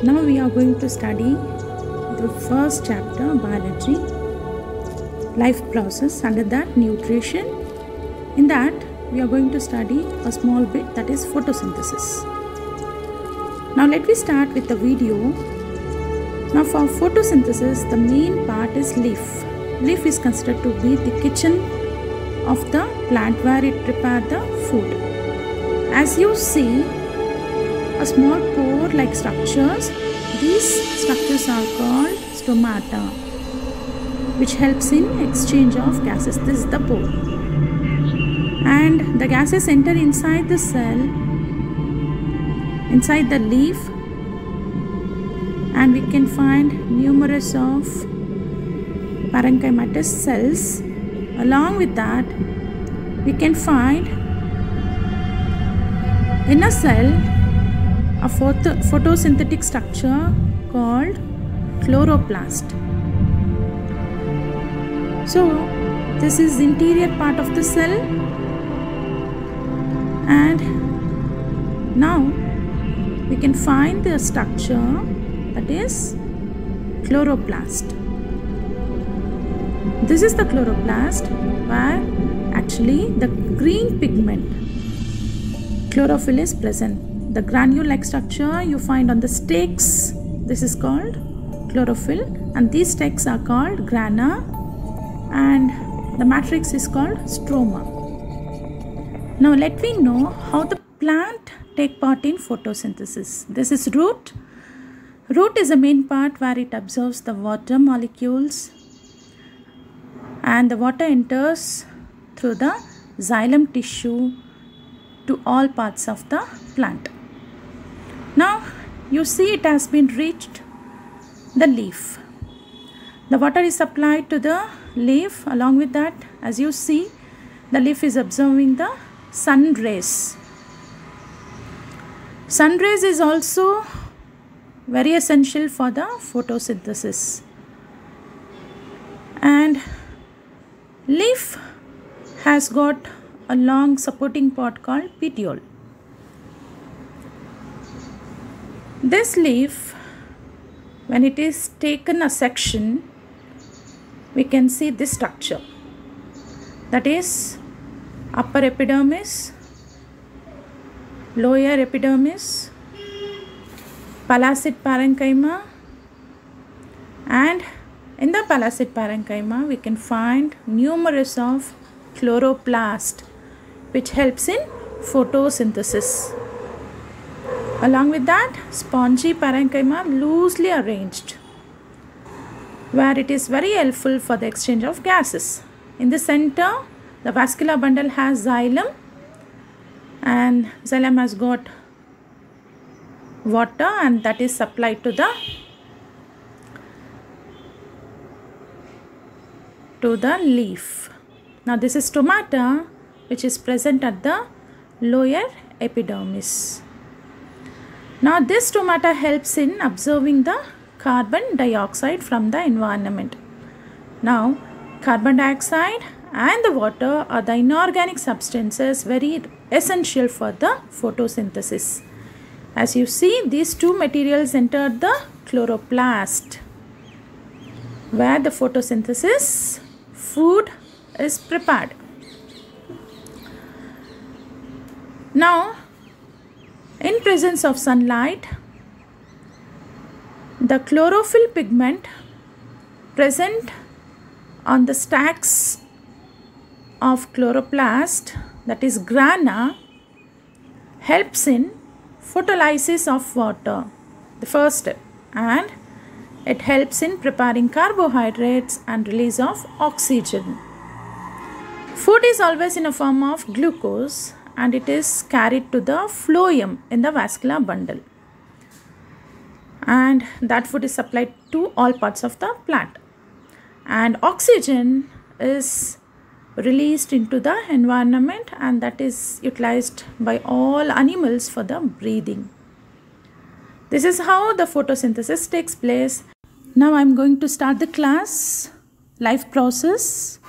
Now we are going to study the first chapter biology, life process, under that nutrition. In that, we are going to study a small bit that is photosynthesis. Now, let me start with the video. Now, for photosynthesis, the main part is leaf. Leaf is considered to be the kitchen of the plant where it prepares the food. As you see, a small pore like structures. These structures are called stomata, which helps in exchange of gases. This is the pore. And the gases enter inside the cell, inside the leaf, and we can find numerous of parenchymatous cells. Along with that, we can find in a cell a photo photosynthetic structure called chloroplast. So, this is interior part of the cell and now we can find the structure that is chloroplast. This is the chloroplast where actually the green pigment chlorophyll is present the granule-like structure you find on the stakes. This is called chlorophyll and these stakes are called grana and the matrix is called stroma. Now let me know how the plant take part in photosynthesis. This is root. Root is the main part where it absorbs the water molecules and the water enters through the xylem tissue to all parts of the plant. Now you see it has been reached the leaf. The water is supplied to the leaf along with that as you see the leaf is absorbing the sun rays. Sun rays is also very essential for the photosynthesis and leaf has got a long supporting part called petiole. This leaf, when it is taken a section, we can see this structure. That is upper epidermis, lower epidermis, palisade parenchyma and in the palisade parenchyma we can find numerous of chloroplast which helps in photosynthesis. Along with that, spongy parenchyma loosely arranged, where it is very helpful for the exchange of gases. In the center, the vascular bundle has xylem, and xylem has got water, and that is supplied to the to the leaf. Now, this is stomata, which is present at the lower epidermis. Now this stomata helps in absorbing the carbon dioxide from the environment. Now carbon dioxide and the water are the inorganic substances very essential for the photosynthesis. As you see these two materials enter the chloroplast where the photosynthesis food is prepared. Now in presence of sunlight, the chlorophyll pigment present on the stacks of chloroplast that is grana helps in photolysis of water the first step. And it helps in preparing carbohydrates and release of oxygen. Food is always in a form of glucose and it is carried to the phloem in the vascular bundle. And that food is supplied to all parts of the plant. And oxygen is released into the environment and that is utilized by all animals for the breathing. This is how the photosynthesis takes place. Now i'm going to start the class. Life process.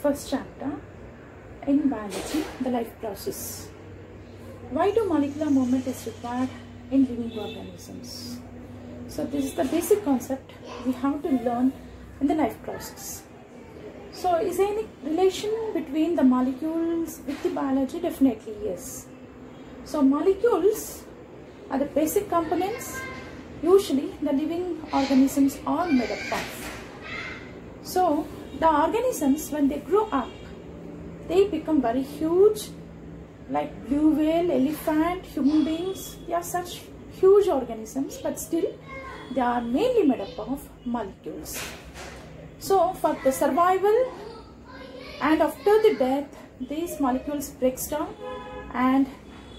First chapter in biology, the life process. Why do molecular movement is required in living organisms. So this is the basic concept we have to learn in the life process. So is there any relation between the molecules with the biology? Definitely yes. So molecules are the basic components usually the living organisms are made up of. So the organisms when they grow up they become very huge like blue whale, elephant, human beings. They are such huge organisms but still they are mainly made up of molecules. So for the survival and after the death these molecules breaks down and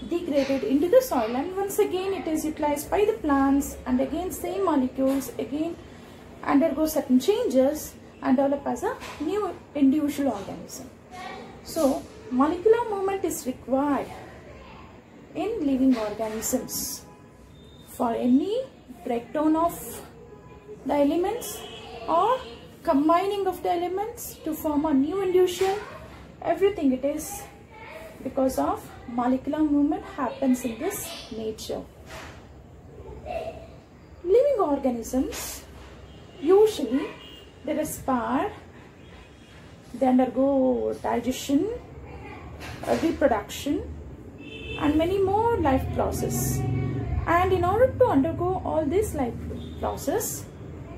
degraded into the soil and once again it is utilized by the plants and again same molecules again undergo certain changes and develop as a new individual organism. So molecular movement is required in living organisms for any breakdown of the elements or combining of the elements to form a new individual everything it is because of molecular movement happens in this nature. Living organisms usually they respire they undergo digestion, reproduction and many more life process. And in order to undergo all this life process,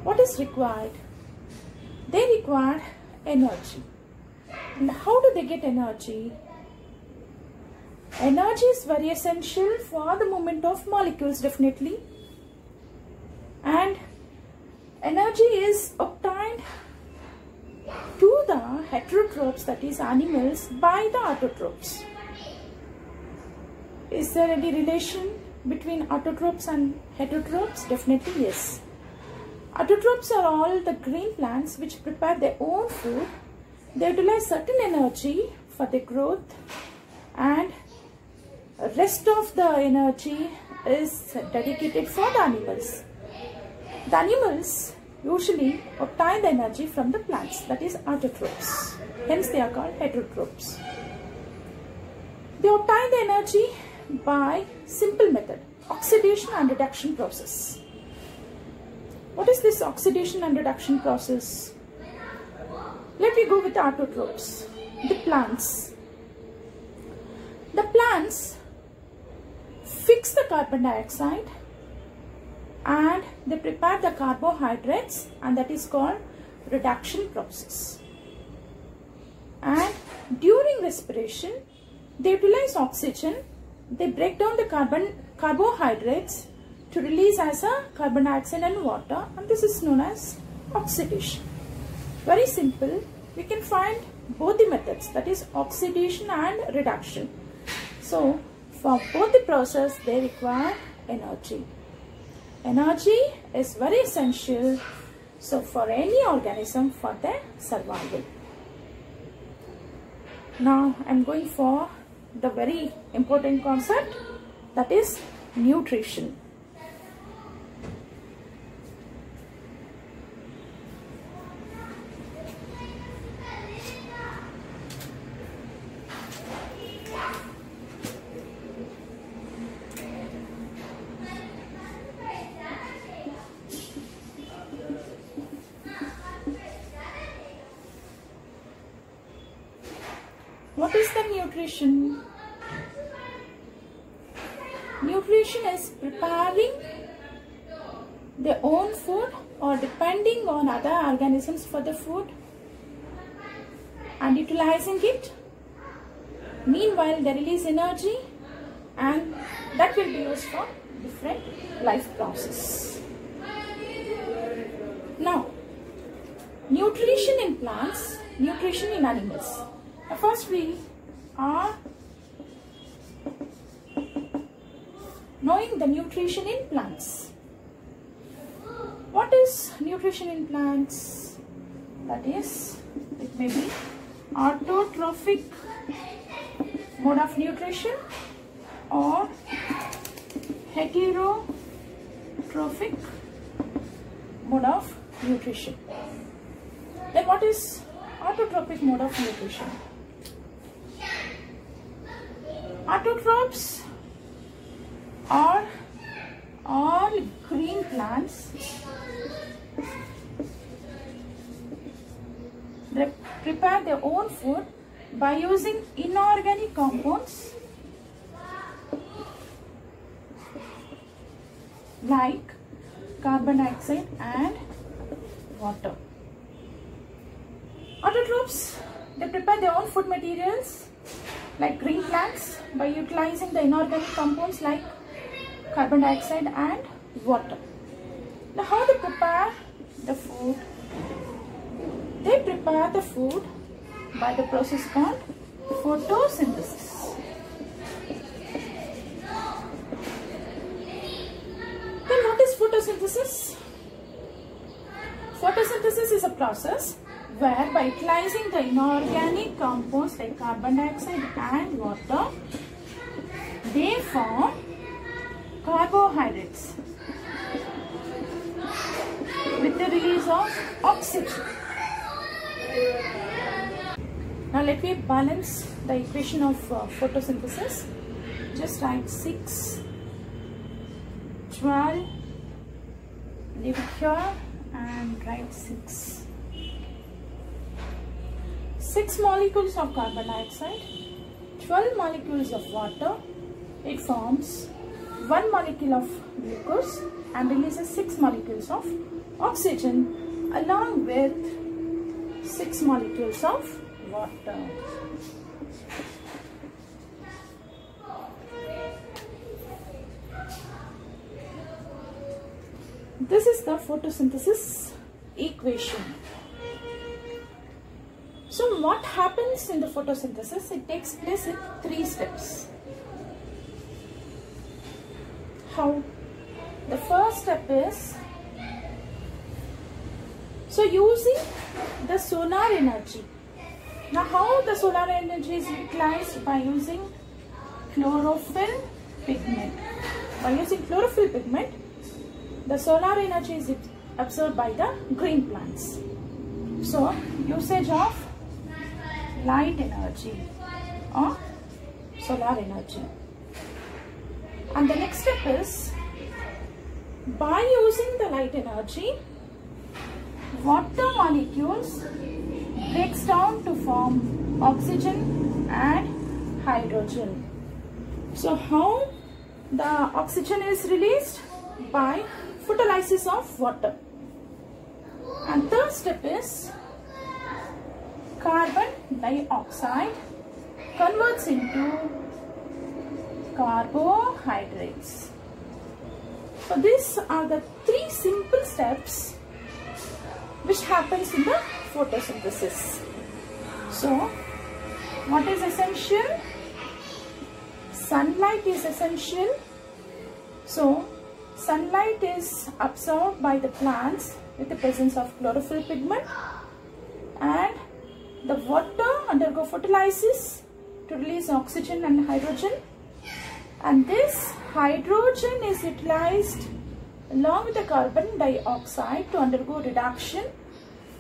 what is required? They require energy. And how do they get energy? Energy is very essential for the movement of molecules definitely. And energy is to heterotrophs that is animals by the autotrophs. Is there any relation between autotrophs and heterotrophs? Definitely yes. Autotrophs are all the green plants which prepare their own food. They utilize certain energy for their growth and rest of the energy is dedicated for the animals. The animals usually obtain the energy from the plants that is autotrophs. Hence they are called heterotrophs. They obtain the energy by simple method oxidation and reduction process. What is this oxidation and reduction process? Let me go with autotrophs, the plants. The plants fix the carbon dioxide and they prepare the carbohydrates and that is called reduction process. And during respiration, they utilize oxygen, they break down the carbon carbohydrates to release as a carbon dioxide and water and this is known as oxidation. Very simple, we can find both the methods that is oxidation and reduction. So for both the process they require energy. Energy is very essential so for any organism for their survival. Now I am going for the very important concept that is nutrition. What is the nutrition? Nutrition is preparing their own food or depending on other organisms for the food and utilizing it. Meanwhile, they release energy and that will be used for different life process. Now, nutrition in plants, nutrition in animals. First we are knowing the nutrition in plants. What is nutrition in plants? That is, it may be autotrophic mode of nutrition or heterotrophic mode of nutrition. Then what is autotrophic mode of nutrition? Autotrophs are all green plants they prepare their own food by using inorganic compounds like carbon dioxide and water. Autotrophs, they prepare their own food materials like green plants by utilizing the inorganic compounds like carbon dioxide and water. Now how they prepare the food? They prepare the food by the process called photosynthesis. Then what is photosynthesis? Photosynthesis is a process where by utilizing the inorganic compounds like carbon dioxide and water, they form carbohydrates with the release of oxygen. Now let me balance the equation of uh, photosynthesis. Just write 6, 12, leave it here and write 6. 6 molecules of carbon dioxide, 12 molecules of water. It forms 1 molecule of glucose and releases 6 molecules of oxygen along with 6 molecules of water. This is the photosynthesis equation. What happens in the photosynthesis? It takes place in three steps. How? The first step is, so using the solar energy. Now how the solar energy is utilized? By using chlorophyll pigment. By using chlorophyll pigment, the solar energy is absorbed by the green plants. So, usage of light energy or solar energy. And the next step is, by using the light energy, water molecules breaks down to form oxygen and hydrogen. So, how the oxygen is released? By photolysis of water. And third step is carbon dioxide converts into carbohydrates. So these are the three simple steps which happens in the photosynthesis. So what is essential? Sunlight is essential. So Sunlight is absorbed by the plants with the presence of chlorophyll pigment and the water undergo photolysis to release oxygen and hydrogen and this hydrogen is utilized along with the carbon dioxide to undergo reduction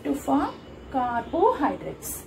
to form carbohydrates.